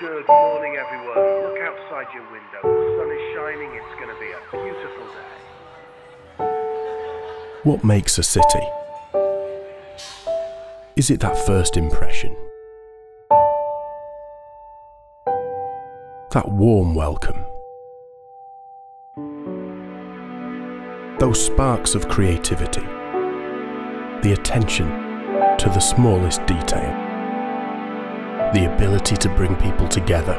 Good morning, everyone. Look outside your window. The sun is shining. It's going to be a beautiful day. What makes a city? Is it that first impression? That warm welcome? Those sparks of creativity? The attention to the smallest detail? The ability to bring people together.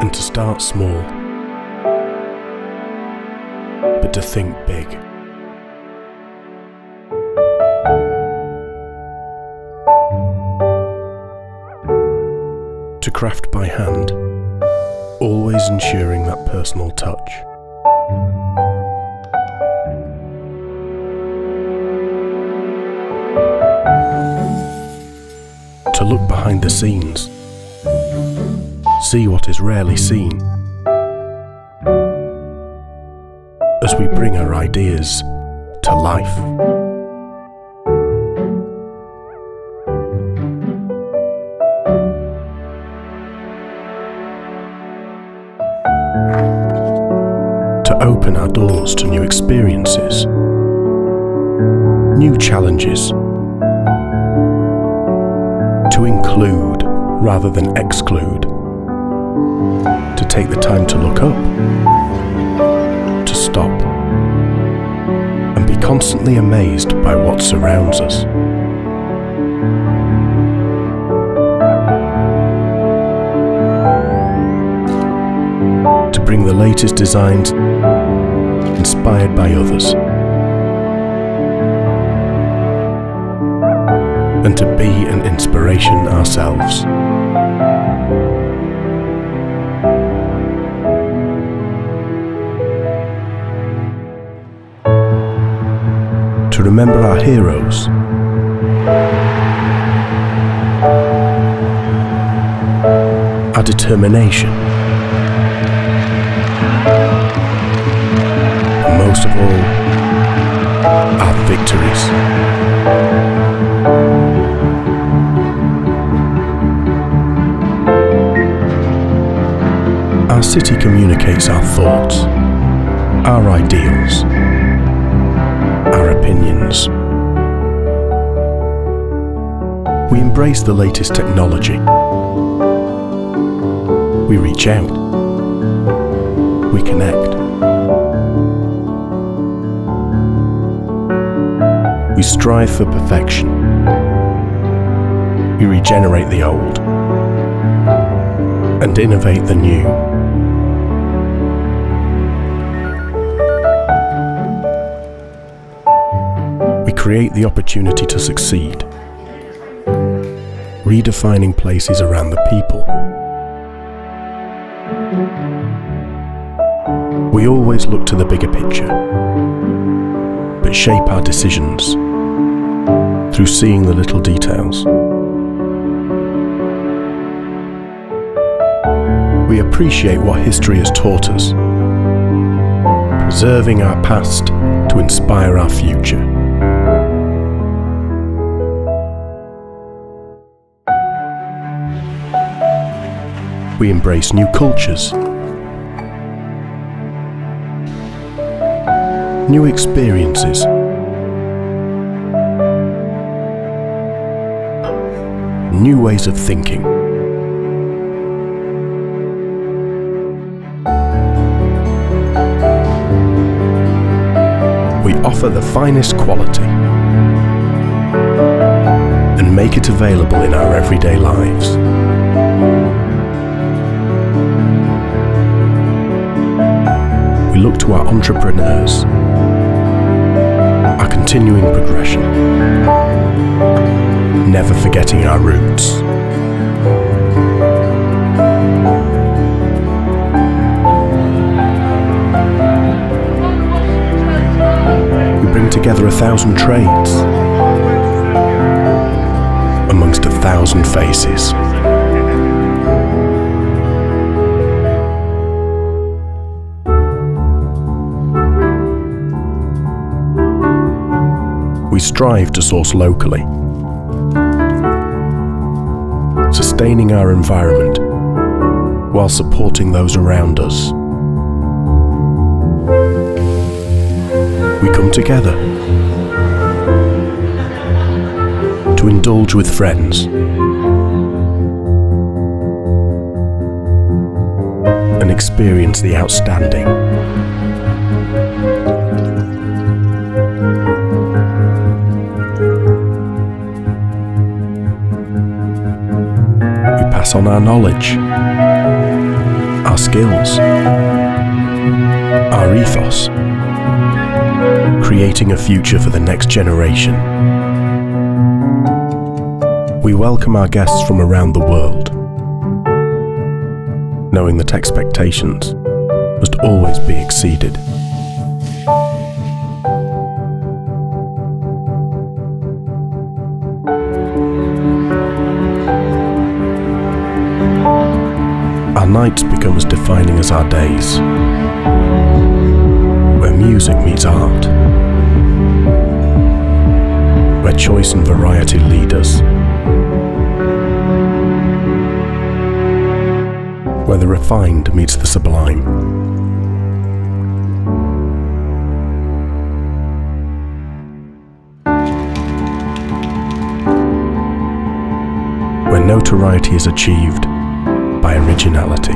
And to start small, but to think big. To craft by hand, always ensuring that personal touch. To look behind the scenes, see what is rarely seen. As we bring our ideas to life. To open our doors to new experiences, new challenges, to include rather than exclude, to take the time to look up, to stop, and be constantly amazed by what surrounds us. To bring the latest designs inspired by others. And to be an inspiration ourselves. To remember our heroes. Our determination. And most of all, our victories. Our city communicates our thoughts, our ideals, our opinions. We embrace the latest technology. We reach out. We connect. We strive for perfection. We regenerate the old and innovate the new. Create the opportunity to succeed, redefining places around the people. We always look to the bigger picture, but shape our decisions through seeing the little details. we appreciate what history has taught us, preserving our past to inspire our future. We embrace new cultures, new experiences, new ways of thinking. we offer the finest quality and make it available in our everyday lives. Look to our entrepreneurs, our continuing progression, never forgetting our roots. We bring together a thousand trades amongst a thousand faces. We strive to source locally, sustaining our environment while supporting those around us. We come together to indulge with friends and experience the outstanding. Pass on our knowledge, our skills, our ethos, creating a future for the next generation. We welcome our guests from around the world, knowing that expectations must always be exceeded. Nights become as defining as our days, where music meets art, where choice and variety lead us, where the refined meets the sublime. Where notoriety is achieved by originality.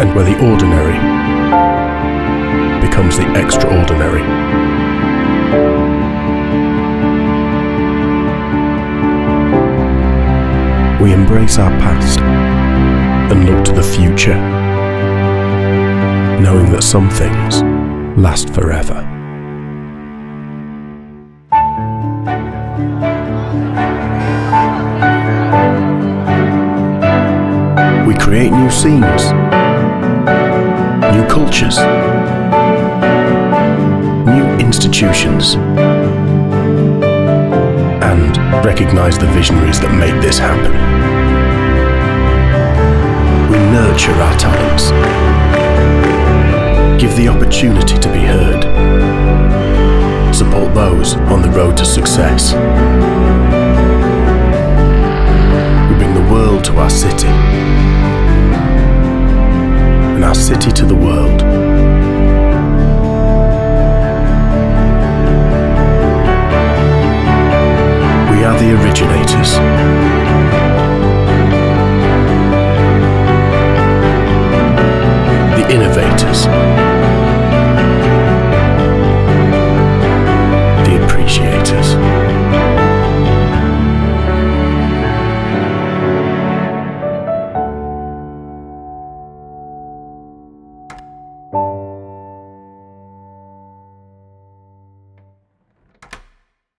And where the ordinary becomes the extraordinary. We embrace our past and look to the future, knowing that some things last forever. Create new scenes, new cultures, new institutions, and recognize the visionaries that made this happen. We nurture our talents, give the opportunity to be heard, support those on the road to success. We bring the world to our city, and our city to the world.